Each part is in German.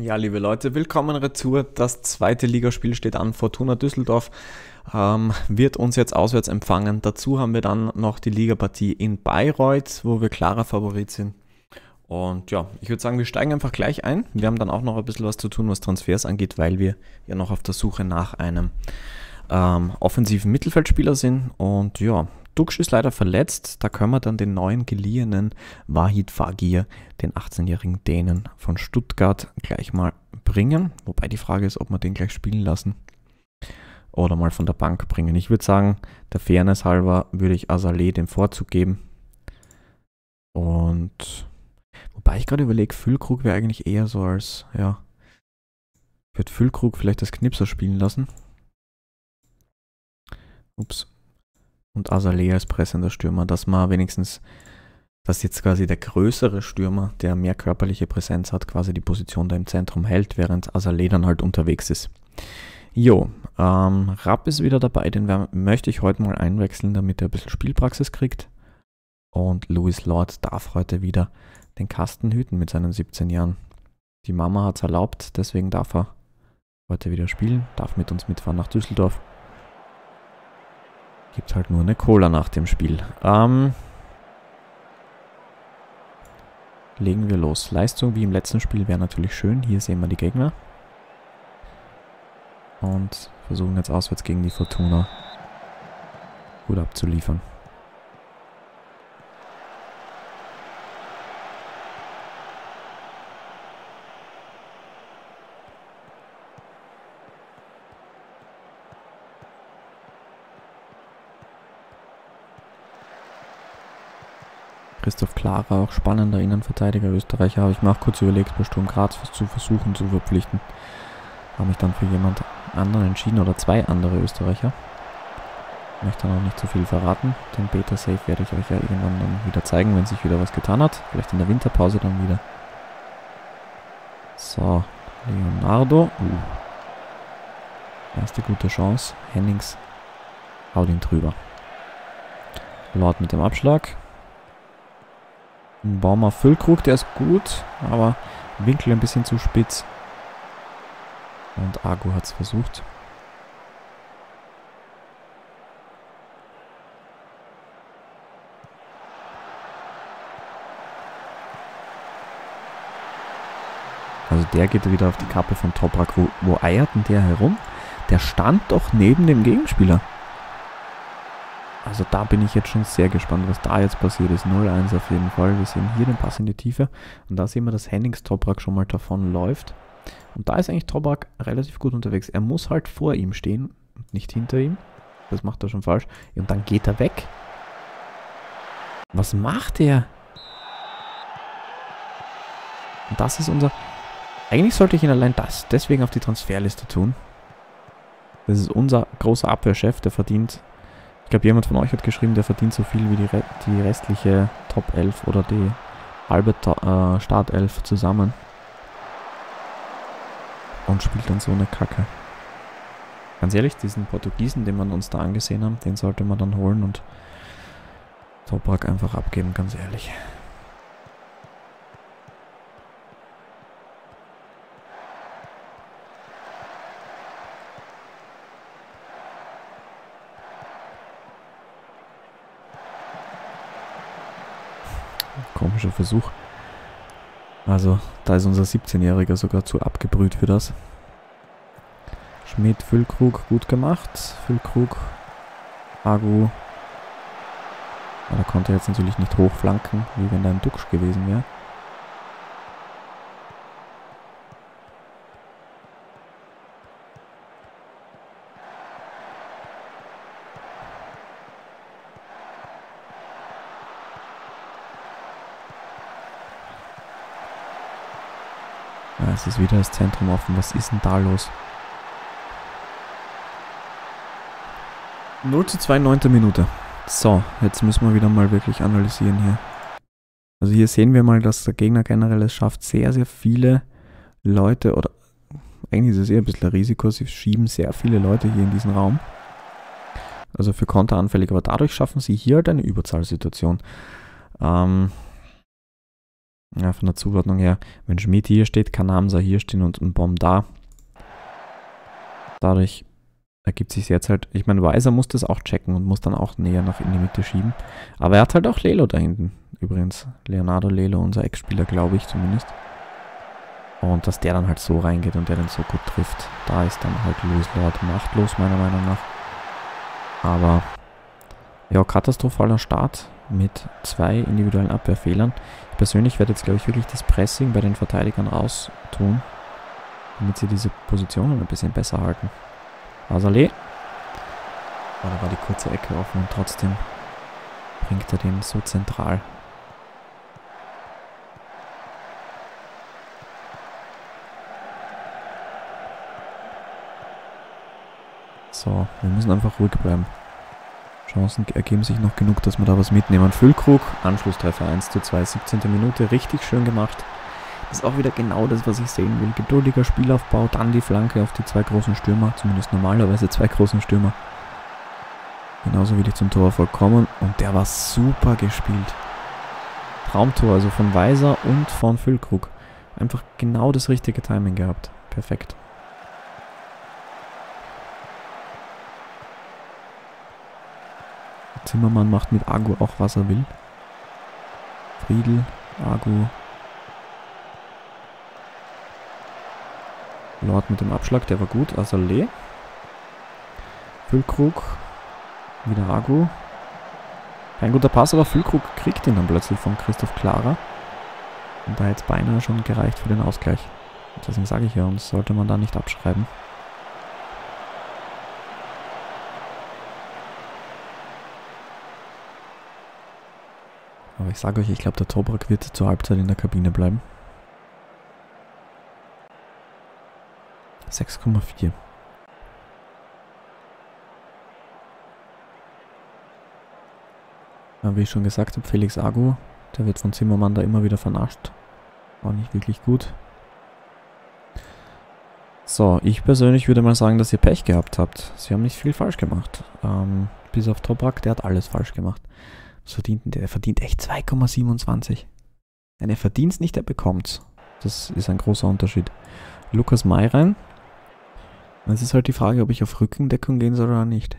Ja, liebe Leute, willkommen retour. Das zweite Ligaspiel steht an. Fortuna Düsseldorf ähm, wird uns jetzt auswärts empfangen. Dazu haben wir dann noch die Ligapartie in Bayreuth, wo wir klarer Favorit sind. Und ja, ich würde sagen, wir steigen einfach gleich ein. Wir haben dann auch noch ein bisschen was zu tun, was Transfers angeht, weil wir ja noch auf der Suche nach einem ähm, offensiven Mittelfeldspieler sind. Und ja, Dux ist leider verletzt. Da können wir dann den neuen geliehenen Wahid Fagir, den 18-jährigen Dänen von Stuttgart, gleich mal bringen. Wobei die Frage ist, ob wir den gleich spielen lassen oder mal von der Bank bringen. Ich würde sagen, der Fairness halber würde ich Azaleh den Vorzug geben. Und wobei ich gerade überlege, Füllkrug wäre eigentlich eher so als, ja, würde Füllkrug vielleicht das Knipser spielen lassen. Ups und Azalea als pressender Stürmer, dass man wenigstens, dass jetzt quasi der größere Stürmer, der mehr körperliche Präsenz hat, quasi die Position da im Zentrum hält, während Azalea dann halt unterwegs ist. Jo, ähm, Rapp ist wieder dabei, den möchte ich heute mal einwechseln, damit er ein bisschen Spielpraxis kriegt. Und Louis Lord darf heute wieder den Kasten hüten mit seinen 17 Jahren. Die Mama hat es erlaubt, deswegen darf er heute wieder spielen, darf mit uns mitfahren nach Düsseldorf. Gibt halt nur eine Cola nach dem Spiel. Ähm, legen wir los. Leistung wie im letzten Spiel wäre natürlich schön. Hier sehen wir die Gegner. Und versuchen jetzt auswärts gegen die Fortuna gut abzuliefern. Christoph Klara, auch spannender Innenverteidiger, Österreicher, habe ich mir auch kurz überlegt, bei Sturm Graz zu versuchen zu verpflichten. Habe mich dann für jemand anderen entschieden oder zwei andere Österreicher. Ich möchte noch nicht zu viel verraten. Den Beta Safe werde ich euch ja irgendwann dann wieder zeigen, wenn sich wieder was getan hat. Vielleicht in der Winterpause dann wieder. So, Leonardo. Uh. Erste gute Chance. Hennings haut ihn drüber. Lord mit dem Abschlag. Ein Baumer Füllkrug, der ist gut, aber Winkel ein bisschen zu spitz. Und Argo hat es versucht. Also der geht wieder auf die Kappe von Toprak. Wo, wo eiert denn der herum? Der stand doch neben dem Gegenspieler. Also da bin ich jetzt schon sehr gespannt, was da jetzt passiert ist. 0-1 auf jeden Fall. Wir sehen hier den Pass in die Tiefe. Und da sehen wir, dass Hennings Toprak schon mal davon läuft. Und da ist eigentlich Toprak relativ gut unterwegs. Er muss halt vor ihm stehen und nicht hinter ihm. Das macht er schon falsch. Und dann geht er weg. Was macht er? Und das ist unser... Eigentlich sollte ich ihn allein das deswegen auf die Transferliste tun. Das ist unser großer Abwehrchef, der verdient ich glaube, jemand von euch hat geschrieben, der verdient so viel wie die, Re die restliche Top 11 oder die halbe äh, Startelf zusammen. Und spielt dann so eine Kacke. Ganz ehrlich, diesen Portugiesen, den wir uns da angesehen haben, den sollte man dann holen und Toprak einfach abgeben, ganz ehrlich. Komischer Versuch. Also, da ist unser 17-Jähriger sogar zu abgebrüht für das. Schmidt, Füllkrug, gut gemacht. Füllkrug, Agu. Aber da konnte er jetzt natürlich nicht hochflanken, wie wenn da ein Duxch gewesen wäre. Es ist wieder das Zentrum offen. Was ist denn da los? 0 zu 2, 9. Minute. So, jetzt müssen wir wieder mal wirklich analysieren hier. Also hier sehen wir mal, dass der Gegner generell es schafft, sehr, sehr viele Leute, oder eigentlich ist es eher ein bisschen ein Risiko, sie schieben sehr viele Leute hier in diesen Raum. Also für Konter anfällig, aber dadurch schaffen sie hier halt eine Überzahlsituation. Ähm, Ja, von der Zuordnung her, wenn Schmidt hier steht, kann Hamza hier stehen und ein Bomb da. Dadurch ergibt sich jetzt halt, ich meine, Weiser muss das auch checken und muss dann auch näher nach in die Mitte schieben. Aber er hat halt auch Lelo da hinten. Übrigens, Leonardo Lelo, unser Ex-Spieler, glaube ich zumindest. Und dass der dann halt so reingeht und der dann so gut trifft, da ist dann halt Louis Lord machtlos, meiner Meinung nach. Aber, ja, katastrophaler Start mit zwei individuellen Abwehrfehlern. Ich persönlich werde jetzt, glaube ich, wirklich das Pressing bei den Verteidigern raustun, damit sie diese Positionen ein bisschen besser halten. Azale. Oh, da war die kurze Ecke offen und trotzdem bringt er den so zentral. So, wir müssen einfach ruhig bleiben. Chancen ergeben sich noch genug, dass wir da was mitnehmen. Füllkrug, Anschlusstreffer 1 zu 2, 17. Minute, richtig schön gemacht. Das ist auch wieder genau das, was ich sehen will. Geduldiger Spielaufbau, dann die Flanke auf die zwei großen Stürmer, zumindest normalerweise zwei großen Stürmer. Genauso wie die zum Torerfolg kommen und der war super gespielt. Traumtor, also von Weiser und von Füllkrug. Einfach genau das richtige Timing gehabt. Perfekt. Zimmermann macht mit Agu auch, was er will. Friedel, Agu. Lord mit dem Abschlag, der war gut. Azaleh. Füllkrug. Wieder Agu. Kein guter Pass, aber Füllkrug kriegt ihn dann plötzlich von Christoph Klara. Und da hätte es beinahe schon gereicht für den Ausgleich. Deswegen sage ich ja, uns sollte man da nicht abschreiben. Aber ich sage euch, ich glaube, der Tobrak wird zur Halbzeit in der Kabine bleiben. 6,4. Ja, wie ich schon gesagt habe, Felix Agu, der wird von Zimmermann da immer wieder vernascht. War nicht wirklich gut. So, ich persönlich würde mal sagen, dass ihr Pech gehabt habt. Sie haben nicht viel falsch gemacht. Ähm, bis auf Toprak, der hat alles falsch gemacht. Was verdient denn der? Der verdient echt 2,27. Nein, er verdient es nicht, er bekommt es. Das ist ein großer Unterschied. Lukas Mayrein. Es ist halt die Frage, ob ich auf Rückendeckung gehen soll oder nicht.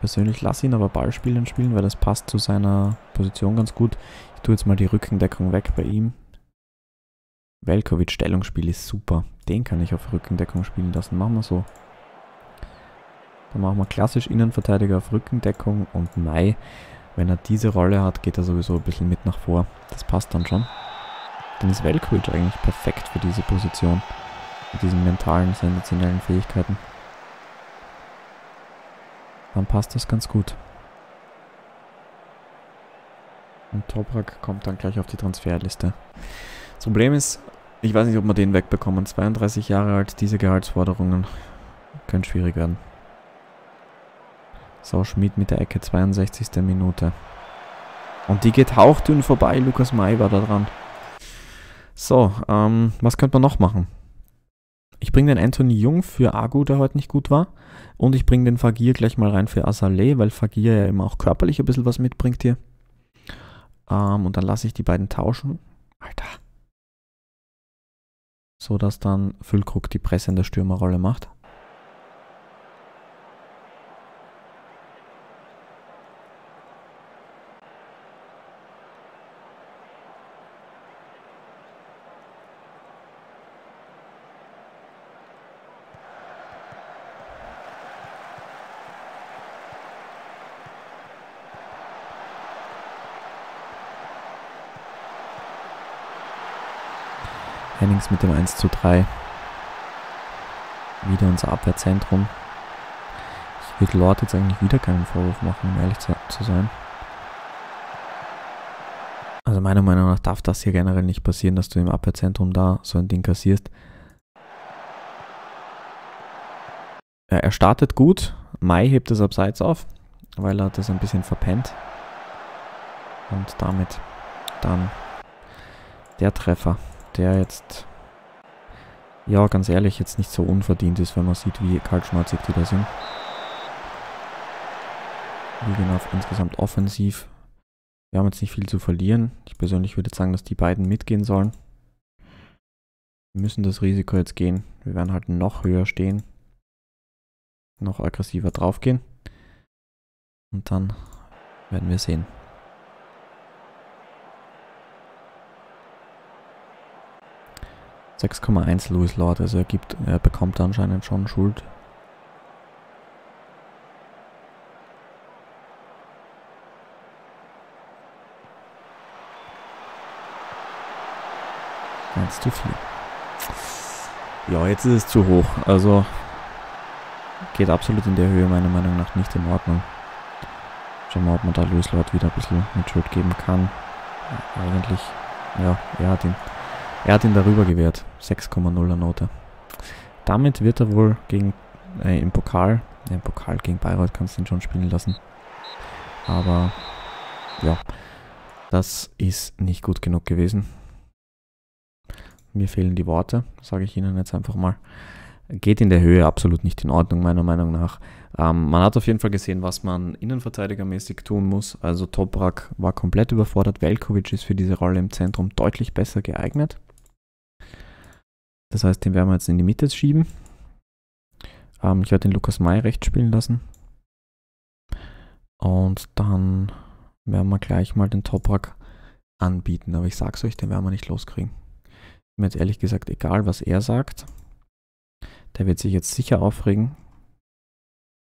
Persönlich lasse ihn aber Ballspielen spielen, weil das passt zu seiner Position ganz gut. Ich tue jetzt mal die Rückendeckung weg bei ihm. Velkovic Stellungsspiel ist super. Den kann ich auf Rückendeckung spielen lassen. Machen wir so. Dann machen wir klassisch Innenverteidiger auf Rückendeckung und Mai, wenn er diese Rolle hat, geht er sowieso ein bisschen mit nach vor. Das passt dann schon. Dann ist Velkovic eigentlich perfekt für diese Position. Mit diesen mentalen, sensationellen Fähigkeiten dann passt das ganz gut. Und Toprak kommt dann gleich auf die Transferliste. Das Problem ist, ich weiß nicht, ob wir den wegbekommen. 32 Jahre alt, diese Gehaltsforderungen können schwierig werden. So, Schmidt mit der Ecke, 62. Minute. Und die geht hauchdünn vorbei. Lukas May war da dran. So, ähm, was könnte man noch machen? Ich bringe den Anthony Jung für Agu, der heute nicht gut war. Und ich bringe den Fagir gleich mal rein für Azaleh, weil Fagir ja immer auch körperlich ein bisschen was mitbringt hier. Ähm, und dann lasse ich die beiden tauschen. Alter. So dass dann Füllkrug die Presse in der Stürmerrolle macht. Hennings mit dem 1 zu 3. Wieder unser Abwehrzentrum. Ich würde Lord jetzt eigentlich wieder keinen Vorwurf machen, um ehrlich zu, zu sein. Also meiner Meinung nach darf das hier generell nicht passieren, dass du im Abwehrzentrum da so ein Ding kassierst. Er startet gut. Mai hebt es abseits auf, weil er das ein bisschen verpennt. Und damit dann der Treffer der jetzt, ja, ganz ehrlich, jetzt nicht so unverdient ist, wenn man sieht, wie kaltschmatzig die da sind. Wir gehen auf insgesamt offensiv Wir haben jetzt nicht viel zu verlieren. Ich persönlich würde sagen, dass die beiden mitgehen sollen. Wir müssen das Risiko jetzt gehen. Wir werden halt noch höher stehen. Noch aggressiver draufgehen. Und dann werden wir sehen. Sechs Louis Lord, also er gibt, er bekommt anscheinend schon Schuld. Eins zu viel. Ja, jetzt ist es zu hoch. Also geht absolut in der Höhe meiner Meinung nach nicht in Ordnung. Schauen wir mal, ob man da Louis Lord wieder ein bisschen mit Schuld geben kann. Ja, eigentlich, ja, er hat ihn, er hat ihn darüber gewährt. 6,0er Note. Damit wird er wohl gegen, äh, im Pokal, ja, im Pokal gegen Bayreuth kannst du ihn schon spielen lassen. Aber, ja, das ist nicht gut genug gewesen. Mir fehlen die Worte, sage ich Ihnen jetzt einfach mal. Geht in der Höhe absolut nicht in Ordnung, meiner Meinung nach. Ähm, man hat auf jeden Fall gesehen, was man innenverteidigermäßig tun muss. Also Toprak war komplett überfordert. Velkovic ist für diese Rolle im Zentrum deutlich besser geeignet. Das heißt, den werden wir jetzt in die Mitte schieben. Ähm, ich werde den Lukas May rechts spielen lassen. Und dann werden wir gleich mal den Toprak anbieten. Aber ich sag's euch, den werden wir nicht loskriegen. Mir jetzt ehrlich gesagt egal, was er sagt. Der wird sich jetzt sicher aufregen.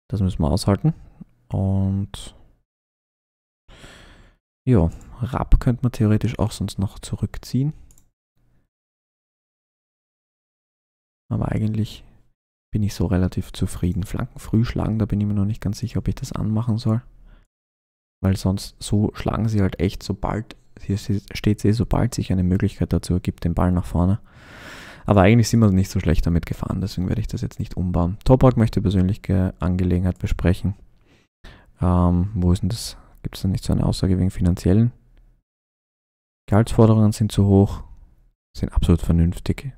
Das müssen wir aushalten. Und ja, Rapp könnte man theoretisch auch sonst noch zurückziehen. Aber eigentlich bin ich so relativ zufrieden. Flanken früh schlagen, da bin ich mir noch nicht ganz sicher, ob ich das anmachen soll. Weil sonst so schlagen sie halt echt, sobald, hier steht sie, sobald sich eine Möglichkeit dazu ergibt, den Ball nach vorne. Aber eigentlich sind wir nicht so schlecht damit gefahren, deswegen werde ich das jetzt nicht umbauen. Toprak möchte persönliche Angelegenheit besprechen. Ähm, wo ist denn das? Gibt es da nicht so eine Aussage wegen finanziellen? Gehaltsforderungen sind zu hoch, sind absolut vernünftig.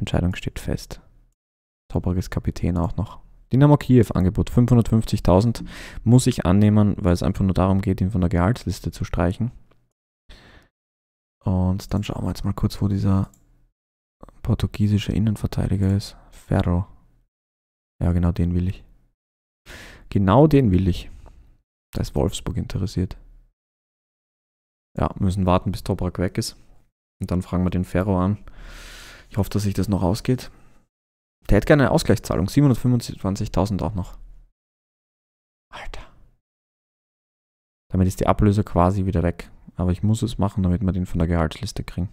Entscheidung steht fest. Toprak ist Kapitän auch noch. Dynamo Kiew Angebot 550.000 muss ich annehmen, weil es einfach nur darum geht, ihn von der Gehaltsliste zu streichen. Und dann schauen wir jetzt mal kurz, wo dieser portugiesische Innenverteidiger ist. Ferro. Ja, genau den will ich. Genau den will ich. Da ist Wolfsburg interessiert. Ja, müssen warten, bis Toprak weg ist. Und dann fragen wir den Ferro an. Ich hoffe, dass sich das noch ausgeht. Der hätte gerne eine Ausgleichszahlung. 725.000 auch noch. Alter. Damit ist die Ablöse quasi wieder weg. Aber ich muss es machen, damit wir den von der Gehaltsliste kriegen.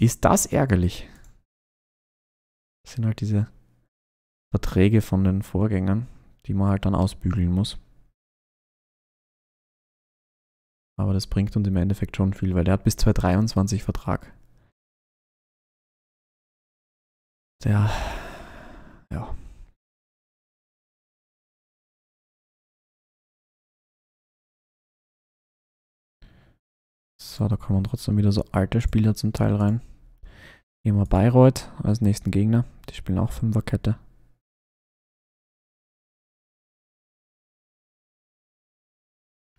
Ist das ärgerlich? Das sind halt diese Verträge von den Vorgängern, die man halt dann ausbügeln muss. Aber das bringt uns im Endeffekt schon viel, weil der hat bis 2023 Vertrag. Der, ja. So, da kommen trotzdem wieder so alte Spieler zum Teil rein. Immer Bayreuth als nächsten Gegner. Die spielen auch Fünferkette.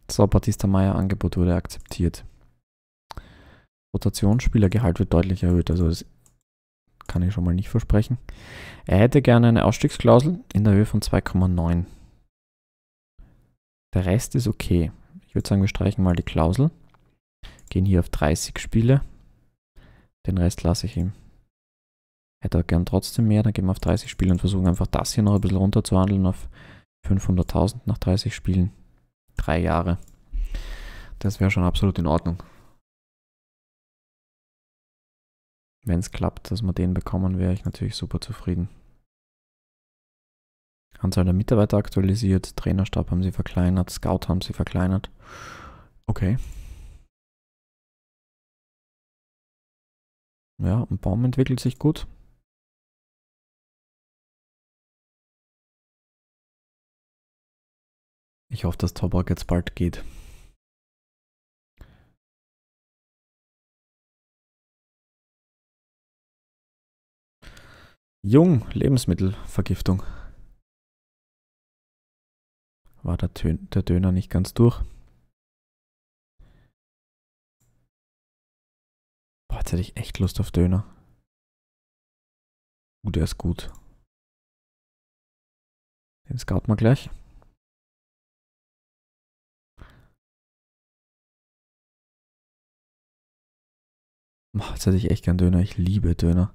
So, Batista Meyer Angebot wurde akzeptiert. Rotationsspielergehalt wird deutlich erhöht, also das kann ich schon mal nicht versprechen. Er hätte gerne eine Ausstiegsklausel in der Höhe von 2,9. Der Rest ist okay. Ich würde sagen, wir streichen mal die Klausel. Gehen hier auf 30 Spiele. Den Rest lasse ich ihm. Hätte er gern trotzdem mehr, dann gehen wir auf 30 Spiele und versuchen einfach das hier noch ein bisschen runterzuhandeln auf 500.000 nach 30 Spielen. Drei Jahre. Das wäre schon absolut in Ordnung. Wenn es klappt, dass wir den bekommen, wäre ich natürlich super zufrieden. Anzahl der Mitarbeiter aktualisiert, Trainerstab haben sie verkleinert, Scout haben sie verkleinert. Okay. Ja, ein Baum entwickelt sich gut. Ich hoffe, dass Tobak jetzt bald geht. Jung, Lebensmittelvergiftung. War der, Tön der Döner nicht ganz durch? Boah, jetzt hätte ich echt Lust auf Döner. Uh, der ist gut. Den scouten wir gleich. Boah, jetzt hätte ich echt gern Döner. Ich liebe Döner.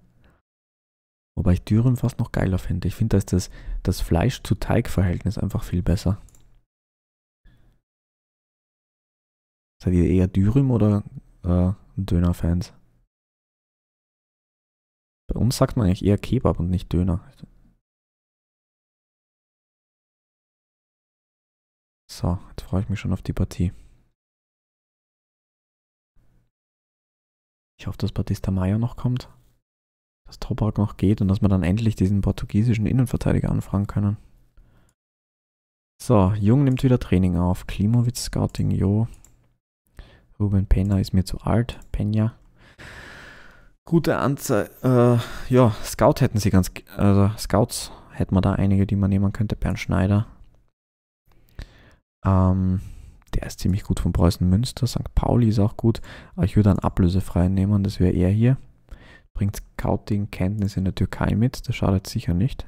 Wobei ich Dürüm fast noch geiler finde. Ich finde, dass das, das Fleisch-zu-Teig-Verhältnis einfach viel besser. Seid ihr eher Dürüm oder äh, Döner-Fans? Bei uns sagt man eigentlich eher Kebab und nicht Döner. So, jetzt freue ich mich schon auf die Partie. Ich hoffe, dass Batista Maya noch kommt. Dass Toprak noch geht und dass wir dann endlich diesen portugiesischen Innenverteidiger anfragen können. So, Jung nimmt wieder Training auf. Klimowitz Scouting, jo. Ruben Pena ist mir zu alt. Pena. Gute Anzahl. Äh, ja, Scout hätten sie ganz. Also, Scouts hätten wir da einige, die man nehmen könnte. Bernd Schneider. Ähm, der ist ziemlich gut von Preußen Münster. St. Pauli ist auch gut. Aber ich würde einen ablösefreien nehmen. Das wäre er hier. Bringt Scouting-Kenntnis in der Türkei mit. Das schadet sicher nicht.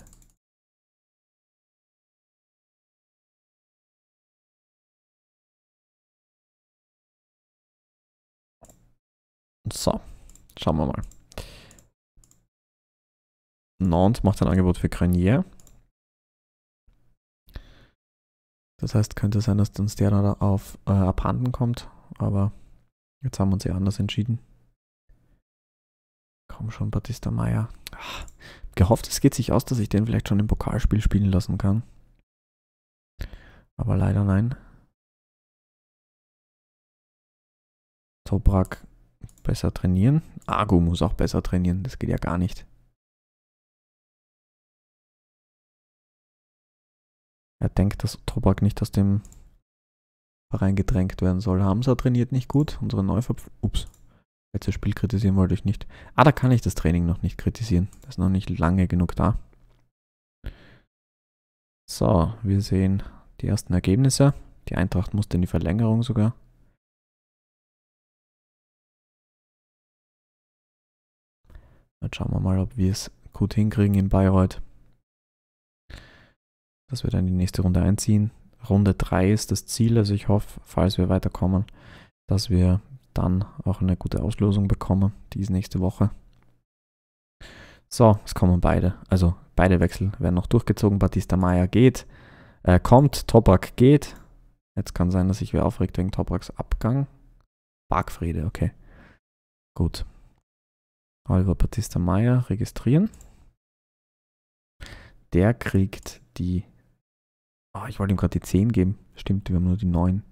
So, schauen wir mal. Nantes macht ein Angebot für Grenier. Das heißt, könnte sein, dass uns der da auf äh, abhanden kommt, aber jetzt haben wir uns ja anders entschieden. Komm schon, Batista Meyer. Ach, gehofft, es geht sich aus, dass ich den vielleicht schon im Pokalspiel spielen lassen kann. Aber leider nein. Toprak besser trainieren. Argo muss auch besser trainieren, das geht ja gar nicht. Er denkt, dass Tobak nicht aus dem Verein gedrängt werden soll. Hamza trainiert nicht gut. Unsere Neuverpflichtung. Ups. Letztes Spiel kritisieren wollte ich nicht. Ah, da kann ich das Training noch nicht kritisieren. Das ist noch nicht lange genug da. So, wir sehen die ersten Ergebnisse. Die Eintracht musste in die Verlängerung sogar. Jetzt schauen wir mal, ob wir es gut hinkriegen in Bayreuth dass wir dann die nächste Runde einziehen. Runde 3 ist das Ziel, also ich hoffe, falls wir weiterkommen, dass wir dann auch eine gute Auslosung bekommen, die ist nächste Woche. So, es kommen beide. Also beide Wechsel werden noch durchgezogen. Batista Maya geht, äh, kommt, Toprak geht. Jetzt kann sein, dass sich wer aufregt wegen Topraks Abgang. Bargfriede, okay. Gut. Oliver Batista Maya registrieren. Der kriegt die Oh, ich wollte ihm gerade die 10 geben. Stimmt, wir haben nur die 9.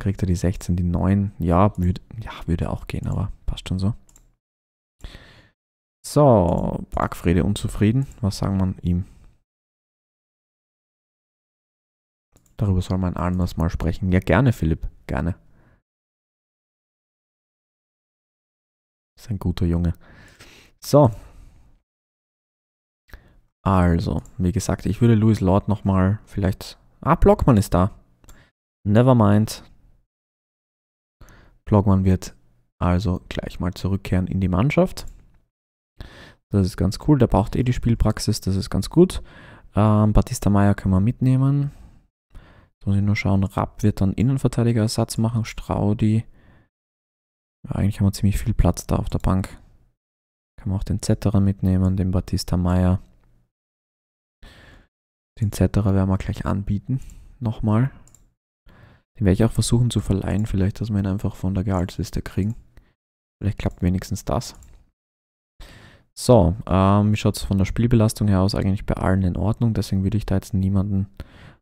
Kriegt er die 16, die 9. Ja, würde ja, würde auch gehen, aber passt schon so. So, Bargfrede unzufrieden. Was sagen wir ihm? Darüber soll man anders mal sprechen. Ja, gerne, Philipp. Gerne. Ist ein guter Junge. So, also, wie gesagt, ich würde Louis Lord nochmal vielleicht... Ah, Blockmann ist da. Nevermind. Blockmann wird also gleich mal zurückkehren in die Mannschaft. Das ist ganz cool. Der braucht eh die Spielpraxis. Das ist ganz gut. Ähm, Batista Meyer können wir mitnehmen. Jetzt muss ich nur schauen. Rapp wird dann Innenverteidiger-Ersatz machen. Straudi. Ja, eigentlich haben wir ziemlich viel Platz da auf der Bank. Kann man auch den Zetterer mitnehmen, den Batista Meyer. Den Zetterer werden wir gleich anbieten. Nochmal. Den werde ich auch versuchen zu verleihen. Vielleicht, dass wir ihn einfach von der Gehaltsliste kriegen. Vielleicht klappt wenigstens das. So, ähm, wie schaut es von der Spielbelastung her aus? Eigentlich bei allen in Ordnung. Deswegen würde ich da jetzt niemanden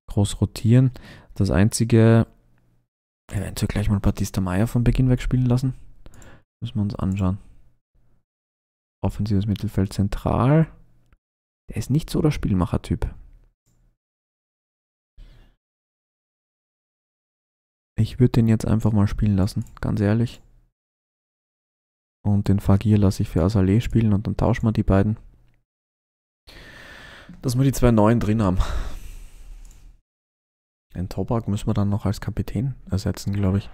groß rotieren. Das einzige, eventuell gleich mal Batista Meyer von Beginn weg spielen lassen. Müssen wir uns anschauen. Offensives Mittelfeld zentral. Der ist nicht so der Spielmacher-Typ. Ich würde den jetzt einfach mal spielen lassen, ganz ehrlich. Und den Fagir lasse ich für Azaleh spielen und dann tauschen wir die beiden. Dass wir die zwei neuen drin haben. Den Tobak müssen wir dann noch als Kapitän ersetzen, glaube ich.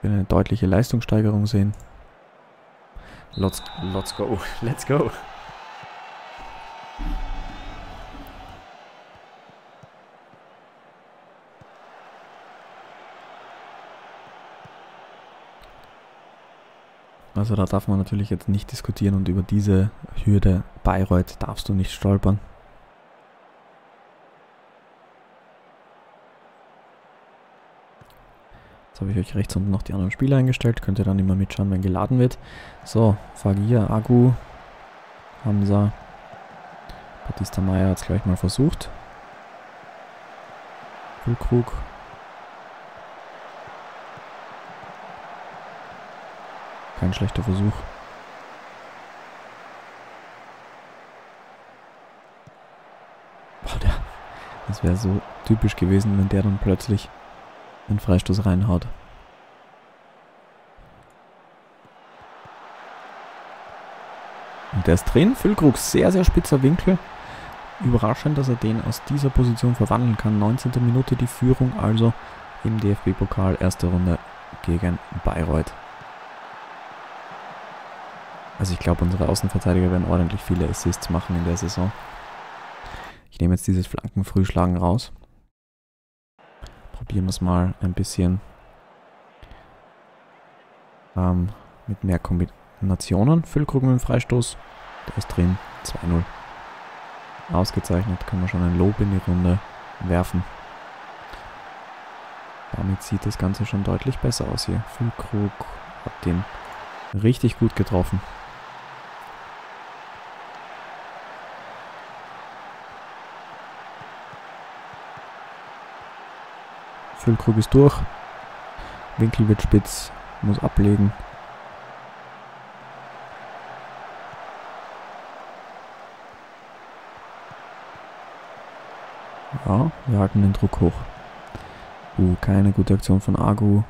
will eine deutliche Leistungssteigerung sehen. Let's, let's go. Let's go. Also da darf man natürlich jetzt nicht diskutieren und über diese Hürde Bayreuth darfst du nicht stolpern. Jetzt habe ich euch rechts unten noch die anderen Spiele eingestellt. Könnt ihr dann immer mitschauen, wenn geladen wird. So, Fagir, Agu, Hamza. Batista Meyer hat es gleich mal versucht. Füllkrug. Kein schlechter Versuch. Boah, der, das wäre so typisch gewesen, wenn der dann plötzlich einen Freistoß reinhaut. Und der ist drin. Füllkrug, sehr, sehr spitzer Winkel. Überraschend, dass er den aus dieser Position verwandeln kann. 19. Minute die Führung, also im DFB-Pokal, erste Runde gegen Bayreuth. Also ich glaube, unsere Außenverteidiger werden ordentlich viele Assists machen in der Saison. Ich nehme jetzt dieses Flankenfrühschlagen raus. Probieren wir es mal ein bisschen ähm, mit mehr Kombinationen. Füllkrug mit dem Freistoß. Der ist drin. 2-0. Ausgezeichnet. Kann man schon ein Lob in die Runde werfen. Damit sieht das Ganze schon deutlich besser aus hier. Füllkrug hat den richtig gut getroffen. Füllkrug ist durch. Winkel wird spitz, muss ablegen. Ja, wir halten den Druck hoch. Uh, keine gute Aktion von Agu.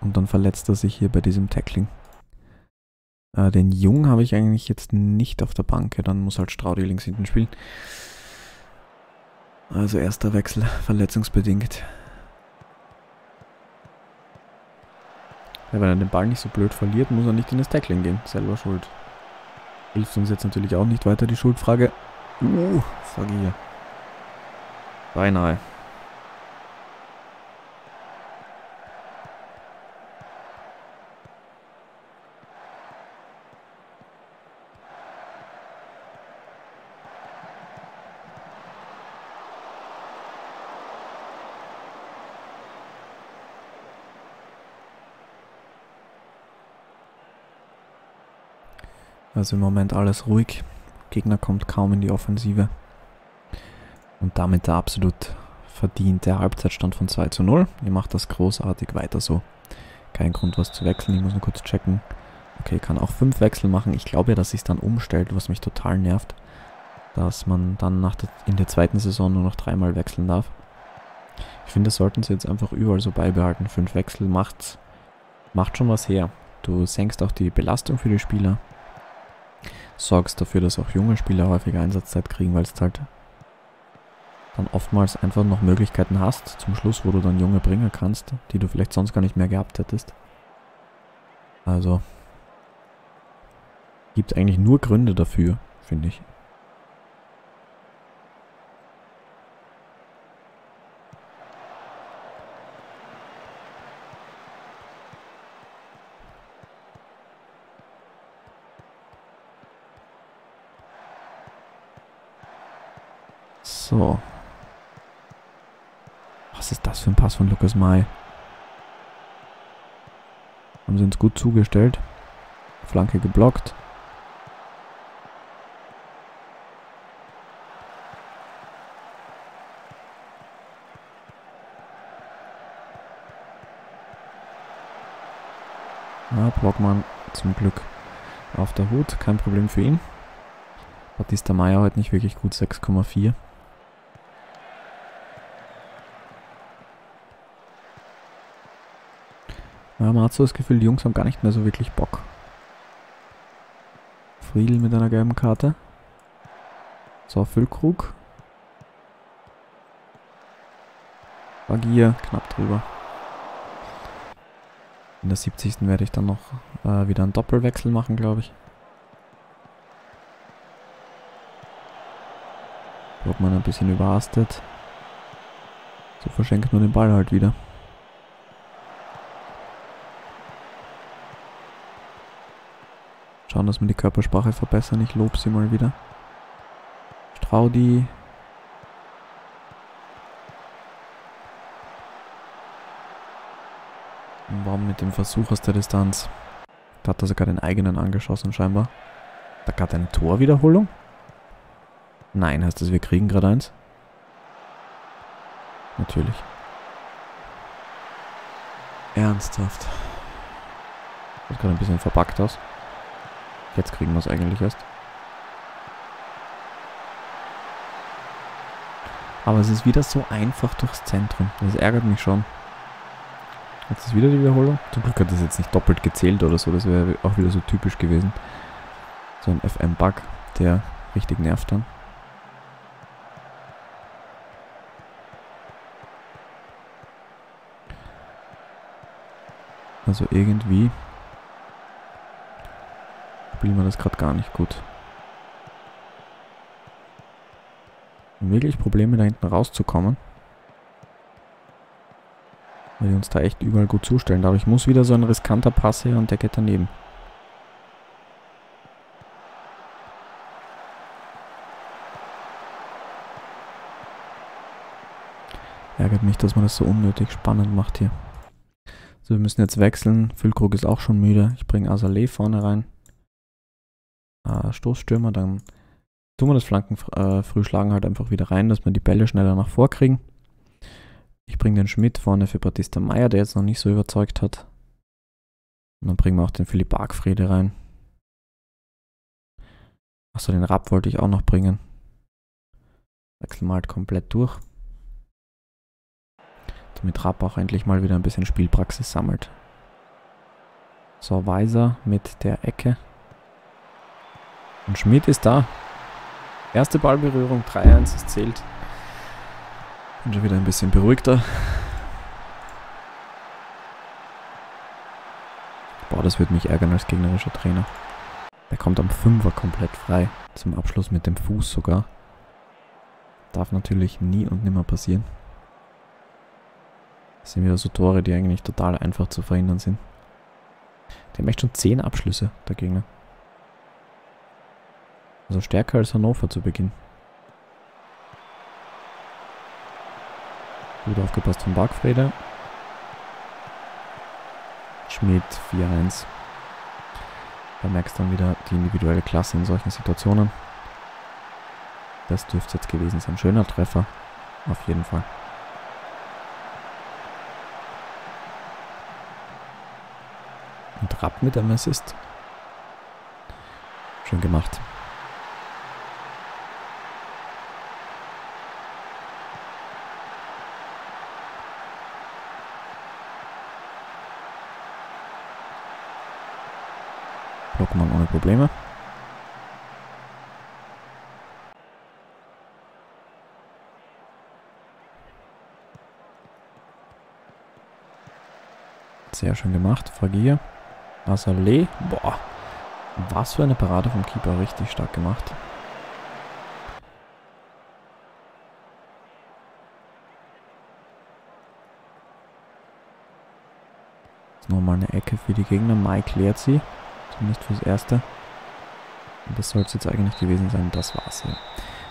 Und dann verletzt er sich hier bei diesem Tackling. Äh, den Jung habe ich eigentlich jetzt nicht auf der Bank. Dann muss halt Straudi links hinten spielen. Also erster Wechsel, verletzungsbedingt. Ja, wenn er den Ball nicht so blöd verliert, muss er nicht in das Tackling gehen. Selber schuld. Hilft uns jetzt natürlich auch nicht weiter die Schuldfrage. Uh, sag hier. Beinahe. Also im Moment alles ruhig. Gegner kommt kaum in die Offensive. Und damit der absolut verdiente Halbzeitstand von 2 zu 0. Ihr macht das großartig weiter so. Kein Grund was zu wechseln. Ich muss nur kurz checken. Okay, kann auch 5 Wechsel machen. Ich glaube ja, dass sich dann umstellt, was mich total nervt. Dass man dann nach der, in der zweiten Saison nur noch dreimal wechseln darf. Ich finde, das sollten sie jetzt einfach überall so beibehalten. 5 Wechsel macht, macht schon was her. Du senkst auch die Belastung für die Spieler sorgst dafür, dass auch junge Spieler häufiger Einsatzzeit kriegen, weil es halt dann oftmals einfach noch Möglichkeiten hast zum Schluss, wo du dann junge bringen kannst, die du vielleicht sonst gar nicht mehr gehabt hättest. Also gibt eigentlich nur Gründe dafür, finde ich. So. Was ist das für ein Pass von Lukas May? Haben sie uns gut zugestellt. Flanke geblockt. Ja, Blockmann zum Glück auf der Hut. Kein Problem für ihn. Batista Meyer heute nicht wirklich gut, 6,4. Ja, man hat so das Gefühl, die Jungs haben gar nicht mehr so wirklich Bock. Friedel mit einer gelben Karte. So, Füllkrug. Bagier, knapp drüber. In der 70. werde ich dann noch äh, wieder einen Doppelwechsel machen, glaube ich. Wird man ein bisschen überhastet. So verschenkt man den Ball halt wieder. Schauen, dass wir die Körpersprache verbessern. Ich lobe sie mal wieder. Straudi. Warum mit dem Versuch aus der Distanz? Da hat er sogar den eigenen angeschossen scheinbar. Da gab eine Torwiederholung. Nein, heißt das, wir kriegen gerade eins? Natürlich. Ernsthaft. Sieht gerade ein bisschen verpackt aus. Jetzt kriegen wir es eigentlich erst. Aber es ist wieder so einfach durchs Zentrum. Das ärgert mich schon. Jetzt ist wieder die Wiederholung. Zum Glück hat das jetzt nicht doppelt gezählt oder so. Das wäre auch wieder so typisch gewesen. So ein FM-Bug, der richtig nervt dann. Also irgendwie spielen wir das gerade gar nicht gut. Wirklich Probleme da hinten rauszukommen. Weil die uns da echt überall gut zustellen. Dadurch muss wieder so ein riskanter Pass her und der geht daneben. Ärgert mich, dass man das so unnötig spannend macht hier. So, wir müssen jetzt wechseln. Füllkrug ist auch schon müde. Ich bringe Azaleh vorne rein äh, Stoßstürmer, dann tun wir das Flanken äh, halt einfach wieder rein, dass wir die Bälle schneller nach vorkriegen. Ich bringe den Schmidt vorne für Batista Meyer, der jetzt noch nicht so überzeugt hat. Und dann bringen wir auch den Philipp Bargfriede rein. Achso, den Rapp wollte ich auch noch bringen. Wechseln wir halt komplett durch. Damit Rapp auch endlich mal wieder ein bisschen Spielpraxis sammelt. So, Weiser mit der Ecke. Und Schmidt ist da. Erste Ballberührung, 3-1, es zählt. Bin schon wieder ein bisschen beruhigter. Boah, das würde mich ärgern als gegnerischer Trainer. Der kommt am Fünfer komplett frei. Zum Abschluss mit dem Fuß sogar. Darf natürlich nie und nimmer passieren. Das sind wieder so Tore, die eigentlich total einfach zu verhindern sind. Die haben echt schon 10 Abschlüsse, der Gegner. Also stärker als Hannover zu Beginn. Gut aufgepasst von Bargfrede. Schmidt 4-1. Da merkst du dann wieder die individuelle Klasse in solchen Situationen. Das dürfte jetzt gewesen sein. Schöner Treffer. Auf jeden Fall. Und Rapp mit einem Assist. Schön gemacht. Probleme. Sehr schön gemacht. Fragier. Azaleh. Boah. Was für eine Parade vom Keeper. Richtig stark gemacht. Nochmal eine Ecke für die Gegner. Mai klärt sie. Nicht fürs Erste. Das soll es jetzt eigentlich gewesen sein. Das war's hier.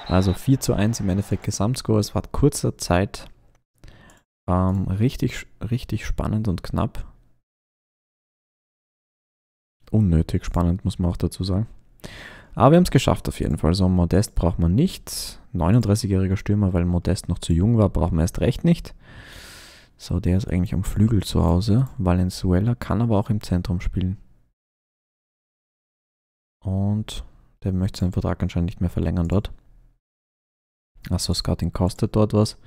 Also 4 zu 1 im Endeffekt Gesamtscore. Es war kurzer Zeit ähm, richtig, richtig spannend und knapp. Unnötig spannend, muss man auch dazu sagen. Aber wir haben es geschafft auf jeden Fall. So Modest braucht man nicht. 39-jähriger Stürmer, weil Modest noch zu jung war, braucht man erst recht nicht. So, der ist eigentlich am Flügel zu Hause. Valenzuela kann aber auch im Zentrum spielen. Und der möchte seinen Vertrag anscheinend nicht mehr verlängern dort. Achso, Scouting kostet dort was.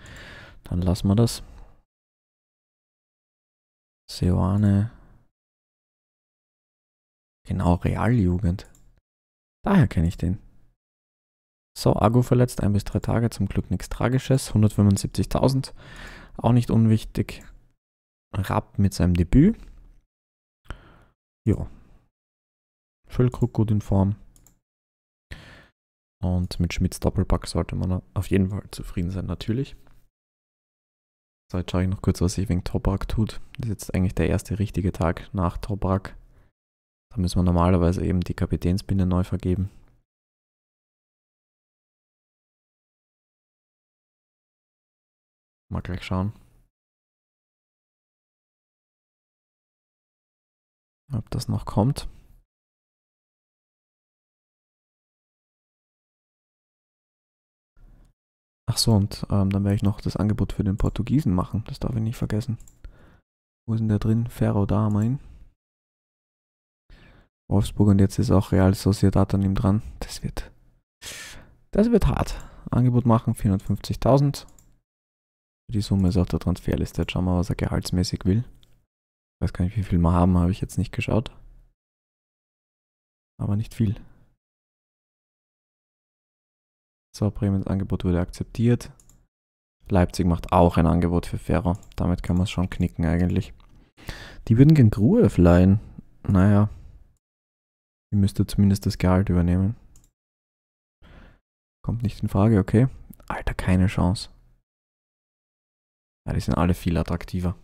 Dann lassen wir das. Seoane. Genau, Realjugend. Daher kenne ich den. So, Argo verletzt, ein bis drei Tage, zum Glück nichts Tragisches. 175.000, auch nicht unwichtig. Rapp mit seinem Debüt. Ja. Füllkrug gut in Form. Und mit Schmidts Doppelpack sollte man auf jeden Fall zufrieden sein, natürlich. So, jetzt schaue ich noch kurz, was sich wegen Toprak tut. Das ist jetzt eigentlich der erste richtige Tag nach Toprak. Da müssen wir normalerweise eben die Kapitänsbinde neu vergeben. Mal gleich schauen. Ob das noch kommt. Ach so, und ähm, dann werde ich noch das Angebot für den Portugiesen machen. Das darf ich nicht vergessen. Wo ist denn der drin? Ferro, da ihn. Wolfsburg und jetzt ist auch Real Sociedad an ihm dran. Das wird, das wird hart. Angebot machen, 450.000. Die Summe ist auf der Transferliste. Jetzt schauen wir, was er gehaltsmäßig will. Ich weiß gar nicht, wie viel wir haben, habe ich jetzt nicht geschaut. Aber nicht viel. So, Bremens Angebot wurde akzeptiert. Leipzig macht auch ein Angebot für Ferro. Damit kann man es schon knicken eigentlich. Die würden gegen Gruev leihen. Naja. Die müsste zumindest das Gehalt übernehmen. Kommt nicht in Frage, okay. Alter, keine Chance. Ja, die sind alle viel attraktiver.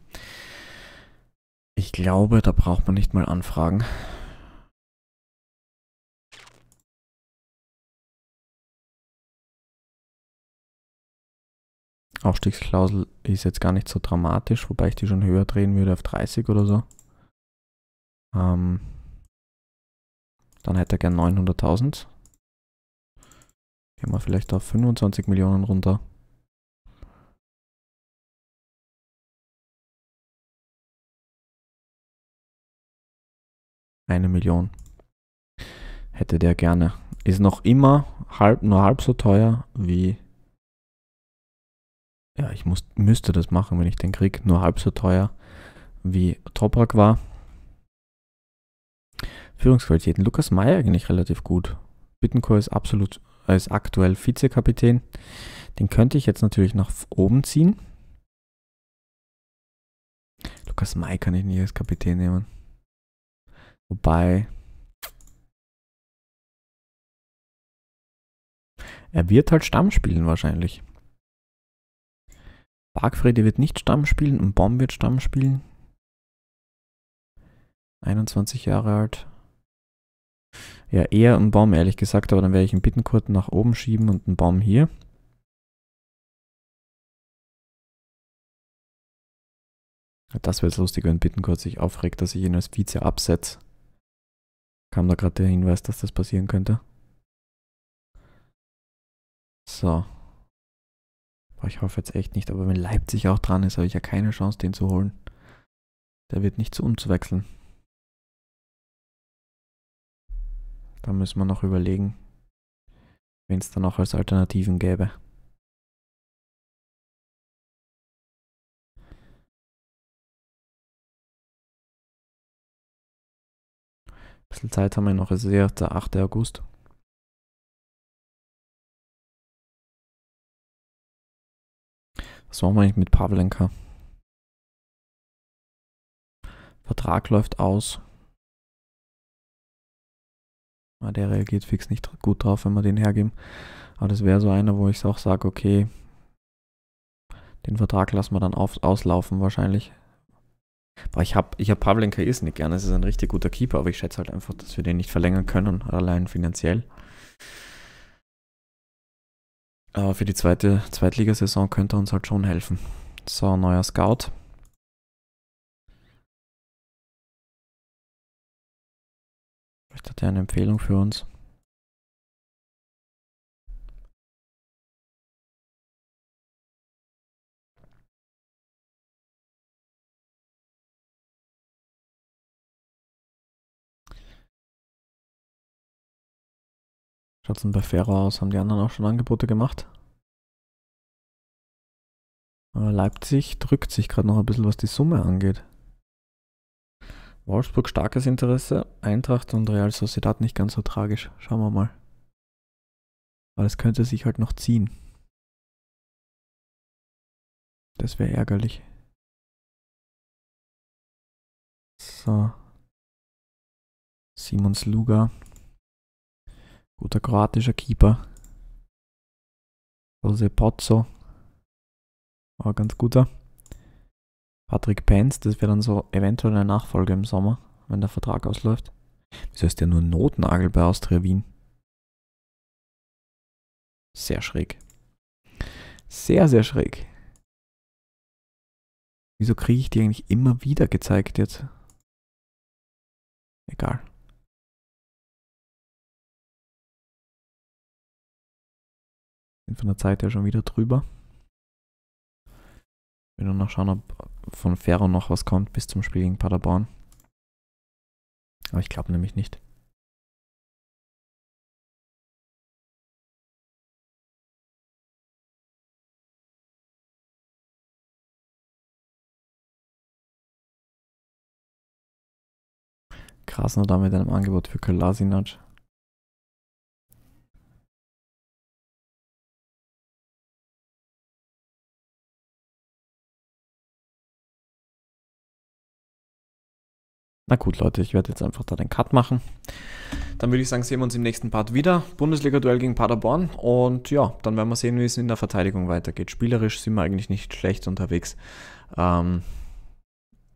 Ich glaube, da braucht man nicht mal anfragen. Aufstiegsklausel ist jetzt gar nicht so dramatisch, wobei ich die schon höher drehen würde auf 30 oder so. Ähm, dann hätte er gern 900.000. Gehen wir vielleicht auf 25 Millionen runter. Eine Million. Hätte der gerne. Ist noch immer halb, nur halb so teuer wie. Ja, ich muss, müsste das machen, wenn ich den krieg. Nur halb so teuer wie Toprak war. Führungsqualitäten. Lukas Meyer eigentlich relativ gut. Bittencourt ist absolut, ist aktuell Vizekapitän. Den könnte ich jetzt natürlich nach oben ziehen. Lukas May kann ich nicht als Kapitän nehmen. Wobei. Er wird halt Stamm spielen wahrscheinlich. Bargfrede wird nicht Stamm spielen und Bomb wird Stamm spielen. 21 Jahre alt. Ja, eher ein Baum, ehrlich gesagt, aber dann werde ich einen Bittenkurt nach oben schieben und einen Baum hier. Das wäre jetzt lustig, wenn Bittenkurt sich aufregt, dass ich ihn als Vize absetze. Kam da gerade der Hinweis, dass das passieren könnte. So. Ich hoffe jetzt echt nicht, aber wenn Leipzig auch dran ist, habe ich ja keine Chance, den zu holen. Der wird nicht zu uns wechseln. Da müssen wir noch überlegen, wen es dann auch als Alternativen gäbe. Ein bisschen Zeit haben wir noch, es ist ja der 8. August. Was machen wir eigentlich mit Pavlenka? Vertrag läuft aus. Ah, der reagiert fix nicht gut drauf, wenn wir den hergeben. Aber das wäre so einer, wo ich auch sage, okay, den Vertrag lassen wir dann auf, auslaufen wahrscheinlich. Aber ich habe ich hab Pavlenka nicht gerne. Es ist ein richtig guter Keeper, aber ich schätze halt einfach, dass wir den nicht verlängern können, allein finanziell. Aber für die zweite Zweitligasaison könnte er uns halt schon helfen. So, neuer Scout. Vielleicht hat er eine Empfehlung für uns. Schaut es denn bei Ferro aus? Haben die anderen auch schon Angebote gemacht? Leipzig drückt sich gerade noch ein bisschen, was die Summe angeht. Wolfsburg starkes Interesse, Eintracht und Real Sociedad nicht ganz so tragisch. Schauen wir mal. Aber das könnte sich halt noch ziehen. Das wäre ärgerlich. So. Simons Luga. Guter kroatischer Keeper. Jose Pozzo. War ganz guter. Patrick Penz, das wäre dann so eventuell eine Nachfolge im Sommer, wenn der Vertrag ausläuft. Wieso ist der nur Notnagel bei Austria Wien? Sehr schräg. Sehr, sehr schräg. Wieso kriege ich die eigentlich immer wieder gezeigt jetzt? Egal. Bin von der Zeit her schon wieder drüber. Ich will nur noch schauen, ob von Ferro noch was kommt bis zum Spiel gegen Paderborn. Aber ich glaube nämlich nicht. Krasnodar mit einem Angebot für Kolasinac. Na gut, Leute, ich werde jetzt einfach da den Cut machen. Dann würde ich sagen, sehen wir uns im nächsten Part wieder. Bundesliga-Duell gegen Paderborn. Und ja, dann werden wir sehen, wie es in der Verteidigung weitergeht. Spielerisch sind wir eigentlich nicht schlecht unterwegs. Ähm,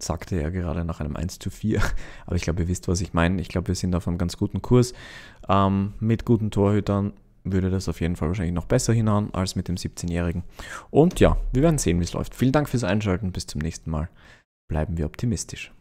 sagte er gerade nach einem 1 zu 4. Aber ich glaube, ihr wisst, was ich meine. Ich glaube, wir sind auf einem ganz guten Kurs. Ähm, mit guten Torhütern würde das auf jeden Fall wahrscheinlich noch besser hinhauen als mit dem 17-Jährigen. Und ja, wir werden sehen, wie es läuft. Vielen Dank fürs Einschalten. Bis zum nächsten Mal. Bleiben wir optimistisch.